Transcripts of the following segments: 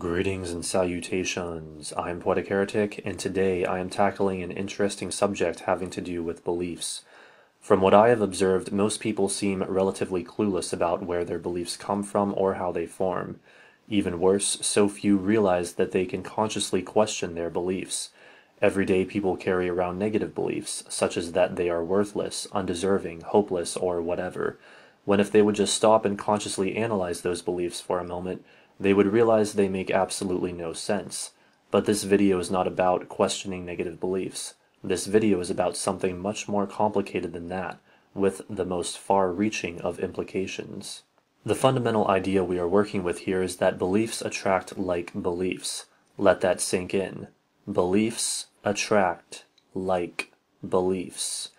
Greetings and salutations. I'm Poetic Heretic, and today I am tackling an interesting subject having to do with beliefs. From what I have observed, most people seem relatively clueless about where their beliefs come from or how they form. Even worse, so few realize that they can consciously question their beliefs. Every day people carry around negative beliefs, such as that they are worthless, undeserving, hopeless, or whatever, when if they would just stop and consciously analyze those beliefs for a moment, they would realize they make absolutely no sense. But this video is not about questioning negative beliefs. This video is about something much more complicated than that, with the most far-reaching of implications. The fundamental idea we are working with here is that beliefs attract like beliefs. Let that sink in. Beliefs attract like beliefs.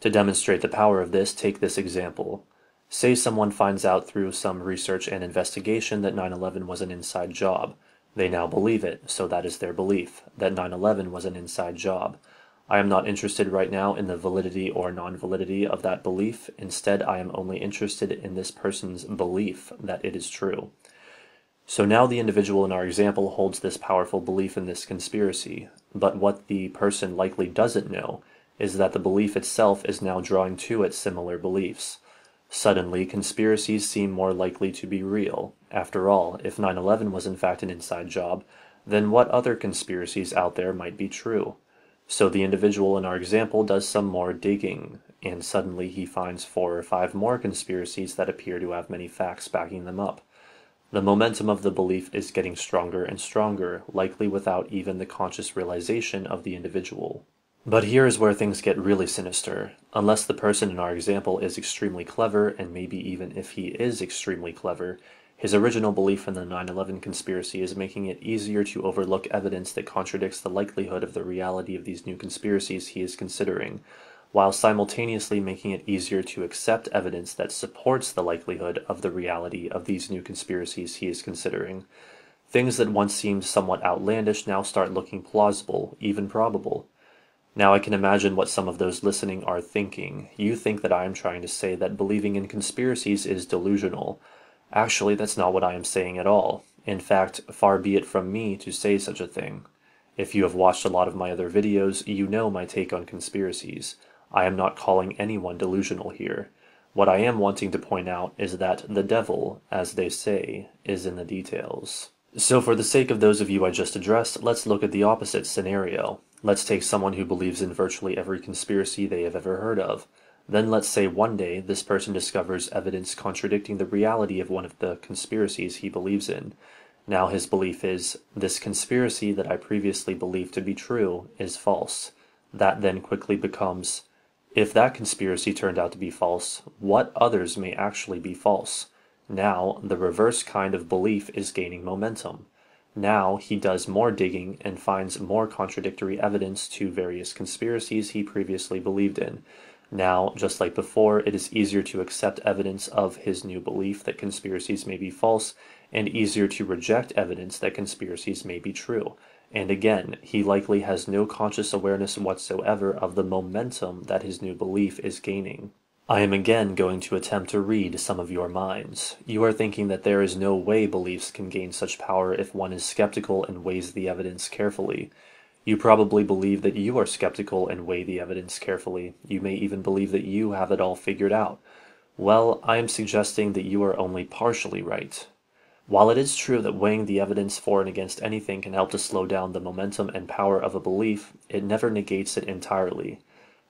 To demonstrate the power of this, take this example. Say someone finds out through some research and investigation that 9-11 was an inside job. They now believe it, so that is their belief, that 9-11 was an inside job. I am not interested right now in the validity or non-validity of that belief. Instead, I am only interested in this person's belief that it is true. So now the individual in our example holds this powerful belief in this conspiracy, but what the person likely doesn't know is that the belief itself is now drawing to it similar beliefs. Suddenly, conspiracies seem more likely to be real. After all, if 9-11 was in fact an inside job, then what other conspiracies out there might be true? So the individual in our example does some more digging, and suddenly he finds four or five more conspiracies that appear to have many facts backing them up. The momentum of the belief is getting stronger and stronger, likely without even the conscious realization of the individual. But here is where things get really sinister. Unless the person in our example is extremely clever, and maybe even if he is extremely clever, his original belief in the 9-11 conspiracy is making it easier to overlook evidence that contradicts the likelihood of the reality of these new conspiracies he is considering, while simultaneously making it easier to accept evidence that supports the likelihood of the reality of these new conspiracies he is considering. Things that once seemed somewhat outlandish now start looking plausible, even probable. Now I can imagine what some of those listening are thinking. You think that I am trying to say that believing in conspiracies is delusional. Actually, that's not what I am saying at all. In fact, far be it from me to say such a thing. If you have watched a lot of my other videos, you know my take on conspiracies. I am not calling anyone delusional here. What I am wanting to point out is that the devil, as they say, is in the details. So for the sake of those of you I just addressed, let's look at the opposite scenario. Let's take someone who believes in virtually every conspiracy they have ever heard of. Then let's say one day this person discovers evidence contradicting the reality of one of the conspiracies he believes in. Now his belief is, this conspiracy that I previously believed to be true is false. That then quickly becomes, if that conspiracy turned out to be false, what others may actually be false? Now, the reverse kind of belief is gaining momentum. Now he does more digging and finds more contradictory evidence to various conspiracies he previously believed in. Now, just like before, it is easier to accept evidence of his new belief that conspiracies may be false, and easier to reject evidence that conspiracies may be true. And again, he likely has no conscious awareness whatsoever of the momentum that his new belief is gaining. I am again going to attempt to read some of your minds. You are thinking that there is no way beliefs can gain such power if one is skeptical and weighs the evidence carefully. You probably believe that you are skeptical and weigh the evidence carefully. You may even believe that you have it all figured out. Well, I am suggesting that you are only partially right. While it is true that weighing the evidence for and against anything can help to slow down the momentum and power of a belief, it never negates it entirely.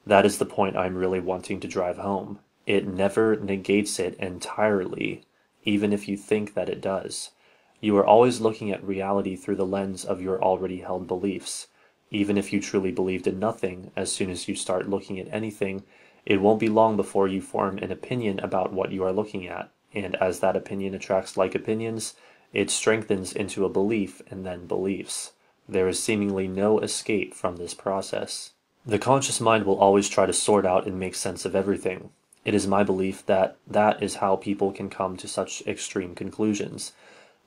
That is the point I'm really wanting to drive home. It never negates it entirely, even if you think that it does. You are always looking at reality through the lens of your already held beliefs. Even if you truly believed in nothing, as soon as you start looking at anything, it won't be long before you form an opinion about what you are looking at, and as that opinion attracts like opinions, it strengthens into a belief and then beliefs. There is seemingly no escape from this process. The conscious mind will always try to sort out and make sense of everything. It is my belief that that is how people can come to such extreme conclusions.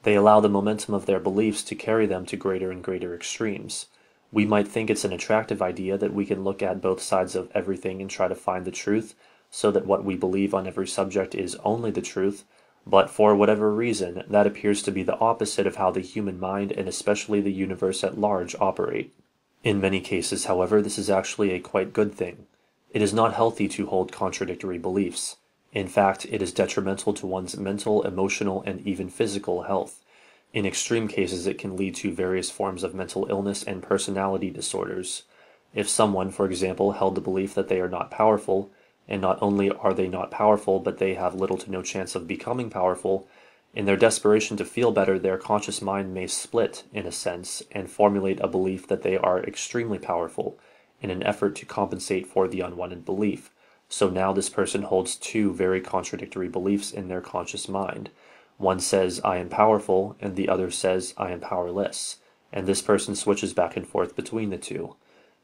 They allow the momentum of their beliefs to carry them to greater and greater extremes. We might think it's an attractive idea that we can look at both sides of everything and try to find the truth, so that what we believe on every subject is only the truth, but for whatever reason, that appears to be the opposite of how the human mind and especially the universe at large operate. In many cases, however, this is actually a quite good thing. It is not healthy to hold contradictory beliefs. In fact, it is detrimental to one's mental, emotional, and even physical health. In extreme cases, it can lead to various forms of mental illness and personality disorders. If someone, for example, held the belief that they are not powerful, and not only are they not powerful, but they have little to no chance of becoming powerful, in their desperation to feel better, their conscious mind may split, in a sense, and formulate a belief that they are extremely powerful, in an effort to compensate for the unwanted belief. So now this person holds two very contradictory beliefs in their conscious mind. One says, I am powerful, and the other says, I am powerless. And this person switches back and forth between the two.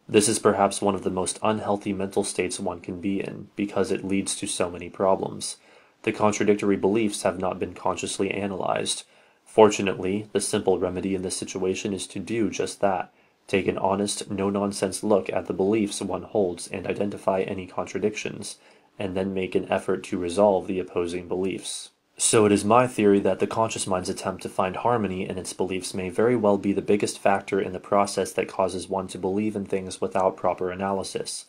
This is perhaps one of the most unhealthy mental states one can be in, because it leads to so many problems. The contradictory beliefs have not been consciously analyzed. Fortunately, the simple remedy in this situation is to do just that take an honest, no nonsense look at the beliefs one holds and identify any contradictions, and then make an effort to resolve the opposing beliefs. So it is my theory that the conscious mind's attempt to find harmony in its beliefs may very well be the biggest factor in the process that causes one to believe in things without proper analysis.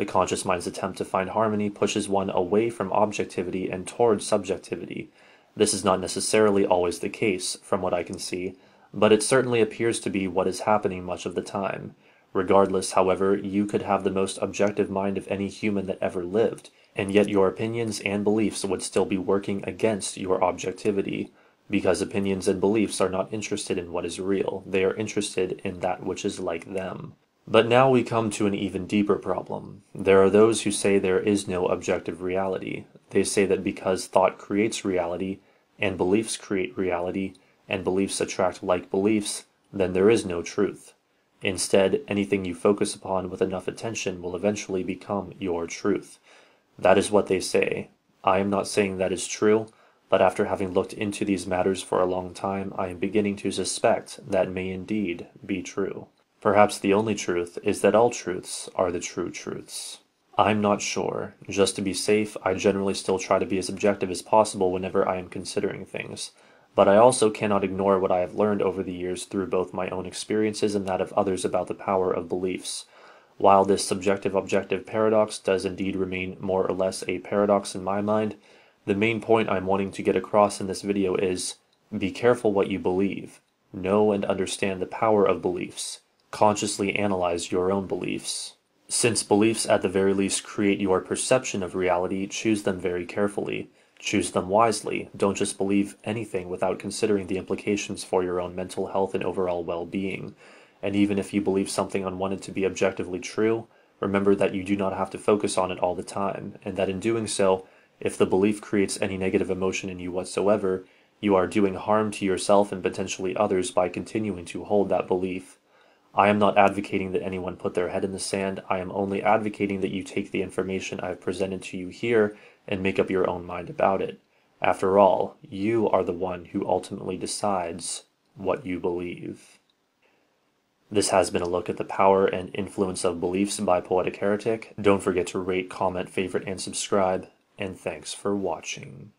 The conscious mind's attempt to find harmony pushes one away from objectivity and towards subjectivity. This is not necessarily always the case, from what I can see, but it certainly appears to be what is happening much of the time. Regardless, however, you could have the most objective mind of any human that ever lived, and yet your opinions and beliefs would still be working against your objectivity, because opinions and beliefs are not interested in what is real, they are interested in that which is like them. But now we come to an even deeper problem. There are those who say there is no objective reality. They say that because thought creates reality, and beliefs create reality, and beliefs attract like beliefs, then there is no truth. Instead, anything you focus upon with enough attention will eventually become your truth. That is what they say. I am not saying that is true, but after having looked into these matters for a long time, I am beginning to suspect that may indeed be true. Perhaps the only truth is that all truths are the true truths. I'm not sure. Just to be safe, I generally still try to be as objective as possible whenever I am considering things. But I also cannot ignore what I have learned over the years through both my own experiences and that of others about the power of beliefs. While this subjective-objective paradox does indeed remain more or less a paradox in my mind, the main point I'm wanting to get across in this video is, be careful what you believe. Know and understand the power of beliefs. Consciously analyze your own beliefs. Since beliefs at the very least create your perception of reality, choose them very carefully. Choose them wisely. Don't just believe anything without considering the implications for your own mental health and overall well-being. And even if you believe something unwanted to be objectively true, remember that you do not have to focus on it all the time, and that in doing so, if the belief creates any negative emotion in you whatsoever, you are doing harm to yourself and potentially others by continuing to hold that belief. I am not advocating that anyone put their head in the sand, I am only advocating that you take the information I have presented to you here and make up your own mind about it. After all, you are the one who ultimately decides what you believe. This has been a look at the power and influence of beliefs by Poetic Heretic. Don't forget to rate, comment, favorite, and subscribe, and thanks for watching.